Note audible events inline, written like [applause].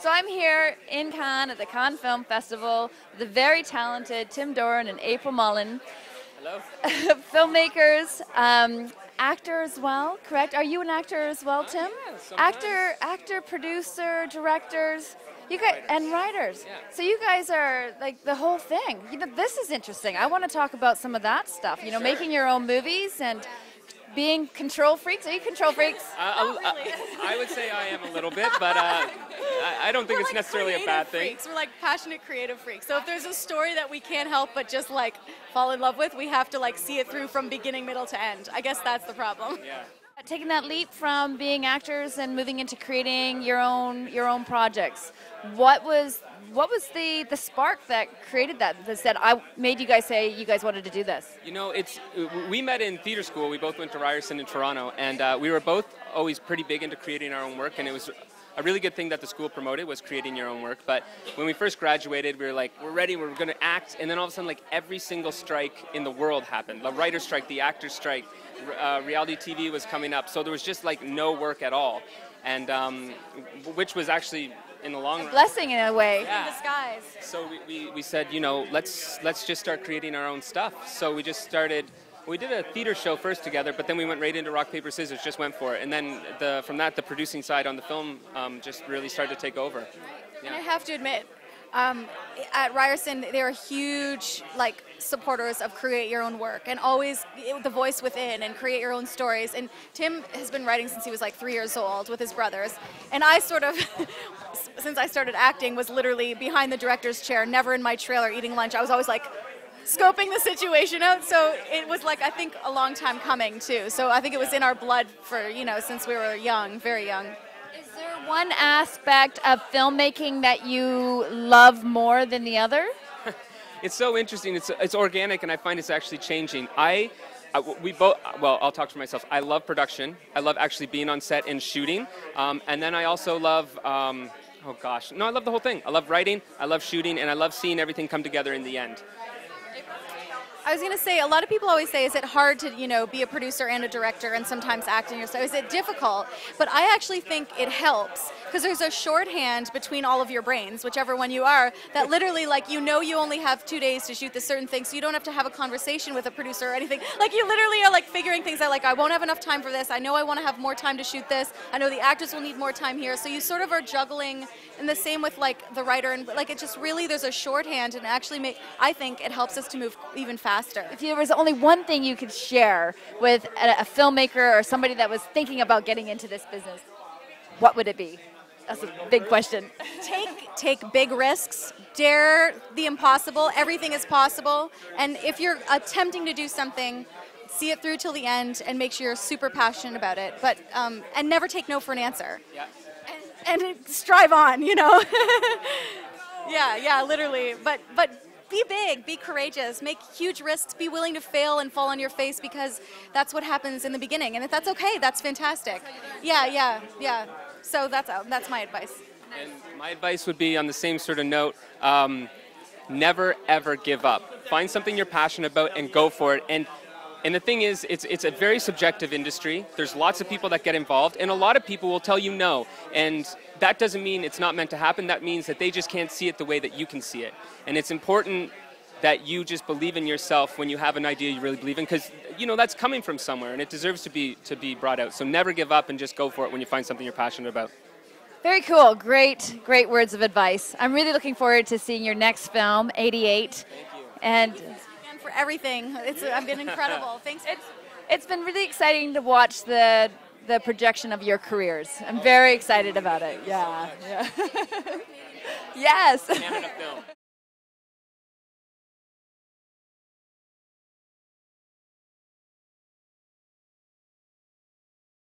So I'm here in Cannes at the Cannes Film Festival, with the very talented Tim Doiron and April Mullen. Hello. [laughs] Filmmakers, um, actor as well, correct? Are you an actor as well, Tim? Uh, yeah, actor, actor, producer, directors. You guys and writers. Yeah. So you guys are like the whole thing. You know, this is interesting. I want to talk about some of that stuff. You know, making your own movies and being control freaks. Are you control freaks? Uh, a- a- I would say I am a little bit, but uh, [laughs] I, I don't think We're it's like necessarily a creative bad thing. Freaks. We're like passionate creative freaks. So if there's a story that we can't help but just like fall in love with, we have to like see it through from beginning, middle to end. I guess that's the problem. Yeah. Taking that leap from being actors and moving into creating your own your own projects. What was what was the the spark that created that that said I made you guys say you guys wanted to do this? You know, it's we met in theater school. We both went to Ryerson in Toronto, and uh, we were both always pretty big into creating our own work. And it was a really good thing that the school promoted was creating your own work. But when we first graduated, we were like, we're ready, we're going to act. And then all of a sudden, like every single strike in the world happened: the writer's strike, the actor's strike, uh, reality TV was coming up. So there was just like no work at all, and um, which was actually in the long run Blessing in a way. Yeah. In disguise. so we, we, we said, you know, let's let's just start creating our own stuff. So we just started. We did a theater show first together, but then we went right into rock paper scissors. Just went for it, and then the, from that, the producing side on the film um, just really started to take over. And I have to admit, um, at Ryerson, they are huge like supporters of create your own work and always the voice within and create your own stories. And Tim has been writing since he was like three years old with his brothers. And I sort of, [laughs] since I started acting, was literally behind the director's chair, never in my trailer eating lunch. I was always like scoping the situation out. So it was like I think a long time coming too. So I think it was in our blood for you know since we were young, very young. Is there one aspect of filmmaking that you love more than the other? [laughs] It's so interesting. It's it's organic, and I find it's actually changing. I. I- we both, well, I'll talk for myself. I love production. I love actually being on set and shooting. Um, and then I also love, um, oh gosh, no, I love the whole thing. I love writing, I love shooting, and I love seeing everything come together in the end. I was going to say, a lot of people always say, is it hard to, you know, be a producer and a director and sometimes act in yourself? Is it difficult? But I actually think it helps because there's a shorthand between all of your brains, whichever one you are, that literally, like, you know, you only have two days to shoot this certain thing, so you don't have to have a conversation with a producer or anything. Like, you literally are like figuring things out. Like, I won't have enough time for this. I know I want to have more time to shoot this. I know the actors will need more time here. So you sort of are juggling, and the same with like the writer, and like it just really there's a shorthand, and actually make I think it helps us to move even faster. If there was only one thing you could share with a, a filmmaker or somebody that was thinking about getting into this business, what would it be? That's a big question. take take big risks dare the impossible everything is possible. And if you're attempting to do something see it through till the end and make sure you're super passionate about it but um, and never take no for an answer. Yeah. and, and strive on you know? [laughs] Yeah yeah literally. But but be big be courageous make huge risks be willing to fail and fall on your face because that's what happens in the beginning. And if that's okay that's fantastic. Yeah yeah yeah so that's uh, that's my advice And my advice would be on the same sort of note um, never ever give up. Find something you're passionate about and go for it. And and the thing is, it's, it's a very subjective industry. There's lots of people that get involved, and a lot of people will tell you no. And that doesn't mean it's not meant to happen. That means that they just can't see it the way that you can see it. And it's important that you just believe in yourself when you have an idea you really believe in, because you know that's coming from somewhere, and it deserves to be to be brought out. So never give up and just go for it when you find something you're passionate about. Very cool. Great, great words of advice. I'm really looking forward to seeing your next film, 88. And and for everything. It's been incredible. [laughs] Thanks. it's it's been really exciting to watch the the projection of your careers. I'm very excited about it. Yeah. Yeah. [laughs] yes. Canada film. [laughs]